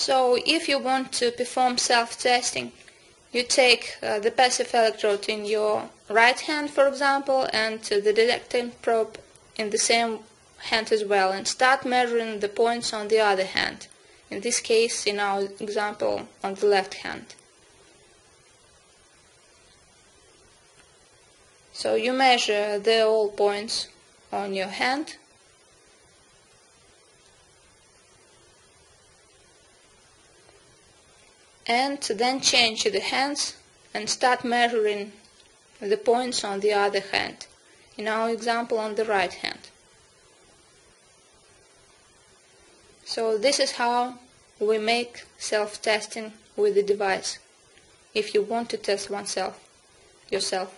So if you want to perform self-testing, you take uh, the passive electrode in your right hand, for example, and the detecting probe in the same hand as well, and start measuring the points on the other hand. In this case, in our example, on the left hand. So you measure the all points on your hand and then change the hands and start measuring the points on the other hand. In our example on the right hand. So this is how we make self-testing with the device if you want to test oneself yourself.